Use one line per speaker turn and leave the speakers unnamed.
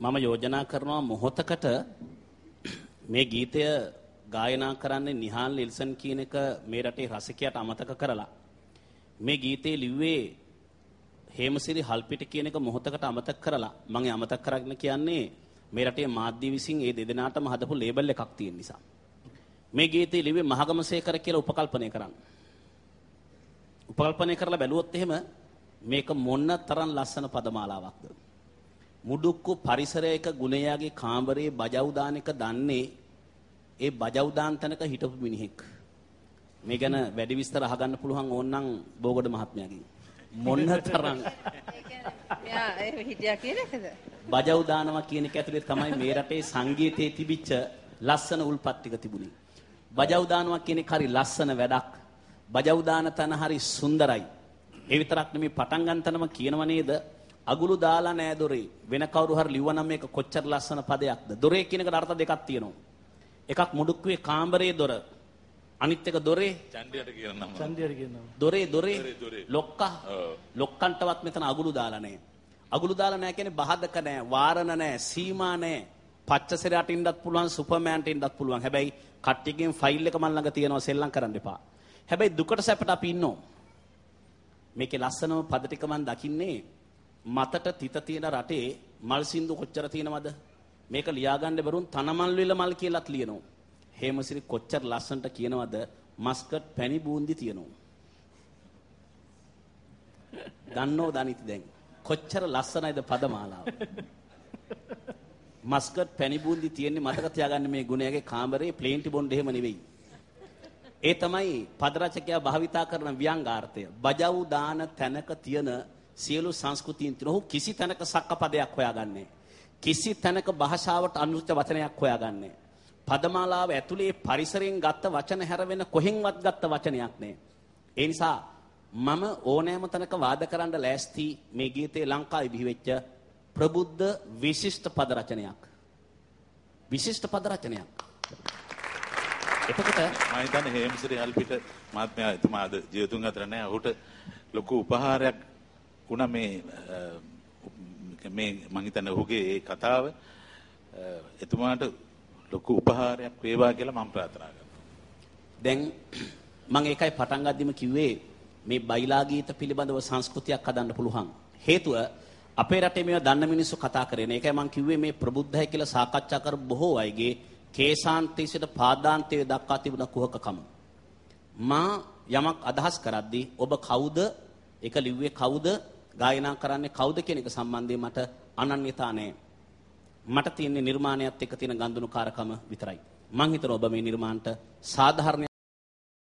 මම යෝජනා කරනවා මොහොතකට මේ ගීතය ගායනා කරන්නේ නිහාල් නිල්සන් කියන එක මේ රටේ රසිකයාට අමතක කරලා මේ ගීතේ ලිව්වේ හේමසිරි හල්පිට කියන එක මොහොතකට අමතක කරලා මම අමතක කරගෙන කියන්නේ මේ රටේ මාධ්‍ය විසින් ඒ දෙදෙනාටම හදපු ලේබල් එකක් තියෙන නිසා මේ ගීතේ ලිව්වේ මහගමසේකර කියලා උපකල්පනය කරන්න. උපකල්පනය කරලා බැලුවොත් එහෙම මේක මොන්න තරම් ලස්සන පදමාලාවක්ද. මුඩුක්කු පරිසරයක ගුණයාගේ කාමරේ බජව් දාන එක දන්නේ ඒ බජව් දාන තැනක හිටපු මිනිහෙක්. මේ ගැන වැඩි විස්තර අහගන්න පුළුවන් ඕනනම් බෝගොඩ මහත්මයාගෙන්. මොන්න තරම්
මෙයා ඒ හිටියා කියන එකද?
බජව් දානවා කියන එක ඇතුලේ තමයි මේ රටේ සංගීතයේ තිබිච්ච ලස්සන උල්පත් ටික තිබුණේ. බජව් දානවා කියන එක හරි ලස්සන වැඩක්. බජව් දාන තැන හරි සුන්දරයි. ඒ විතරක් නෙමෙයි පටන් ගන්න තැනම කියනව නේද? අගුළු දාලා නෑ දොරේ. වෙන කවුරු හරි ලිව්වනම් මේක කොච්චර ලස්සන පදයක්ද? දොරේ කියන එකට අර්ථ දෙකක් තියෙනවා. එකක් මුඩුක්කුවේ කාමරේ දොර. අනිත් එක දොරේ
චන්ඩියට කියන නම.
චන්දියට කියනවා.
දොරේ දොරේ
දොරේ.
ලොක්කා. ලොක්කන්ටවත් මෙතන අගුළු දාලා නැහැ. අගුළු දාලා නැහැ කියන්නේ බහදක නැහැ, වාරණ නැහැ, සීමා නැහැ. පච්චසරයට ඉන්නත් පුළුවන්, සුපර්මෑන්ට ඉන්නත් පුළුවන්. හැබැයි කට්ටියකින් ෆයිල් එක මන් ළඟ තියෙනවා සෙල්ලම් කරන්න එපා. හැබැයි දුකට සැපට අපි ඉන්නෝ. මේකේ ලස්සනම පද ටික මන් දකින්නේ මතට තිත තියෙන රටේ මල් සින්දු කොච්චර තියෙනවද? මේක ලියාගන්න බැරුන් තනමල් විල මල් කියලාත් ලියනවා. හේමසිරි කොච්චර ලස්සනට කියනවද? මස්කට් පැණි බූන්දි තියෙනවා. දන්නෝ දනිති දැන්. කොච්චර ලස්සනයිද පදමාලාව. මස්කට් පැණි බූන්දි තියෙන්නේ මතක තියාගන්න මේ ගුණයාගේ කාමරේ ප්ලේන්ටි බොන්ඩ් එහෙම නෙවෙයි. ඒ තමයි පද රචකයා භාවිතා කරන ව්‍යංගාර්ථය. බජව් දාන තැනක තියෙන සියලු සංස්කෘතීන් තියෙන ඔහු කිසි තැනක සක්ක පදයක් හොයාගන්නේ. කිසි තැනක භාෂාවට අනුරුච වචනයක් හොයාගන්නේ. පදමාලාව ඇතුලේ පරිසරයෙන් ගත්ත වචන හැර වෙන කොහෙන්වත් ගත්ත වචනයක් නෑ. ඒ නිසා මම ඕනෑම තැනක වාද කරන්න ලෑස්ති මේ ගීතේ ලංකාවේ බිහිවෙච්ච ප්‍රබුද්ධ විශිෂ්ට පද රචනයක්. විශිෂ්ට පද රචනයක්. එතකොට
මම හිතන්නේ හේමසිරි හල්පිට මහත්මයා එතුමා අද ජීවතුන් අතර නැහැ. ඔහුට ලොකු උපහාරයක් වුණා මේ අ, මේ මම හිතන්නේ ඔහුගේ ඒ කතාව අ, එතුමාට ලොකු උපහාරයක් වේවා කියලා මම ප්‍රාර්ථනා කරනවා.
දැන් මම ඒකයි පටන් ගද්දිම කිව්වේ මේ බයිලා ගීත පිළිබඳව සංස්කෘතියක් හදන්න පුළුවන්. හේතුව අපේ රටේ මේවා දන්න මිනිස්සු කතා කරගෙන. ඒකයි මම කිව්වේ මේ ප්‍රබුද්ධයි කියලා සාකච්ඡා කර බොහෝ අයගේ කේසාන්තයේ සිට පාදාන්තයේ දක්වා තිබුණ කුහකකම. මා යමක් අදහස් කරද්දී ඔබ කවුද? ඒක ලිව්වේ කවුද? ගායනා කරන්නේ කවුද කියන එක සම්බන්ධයෙන් මට අනන්‍යතා නැහැ. මට තියෙන නිර්මාණයත් එක්ක තියෙන ගන්දුණුකාරකම විතරයි. මං හිතනවා ඔබ මේ නිර්මාණට සාධාරණ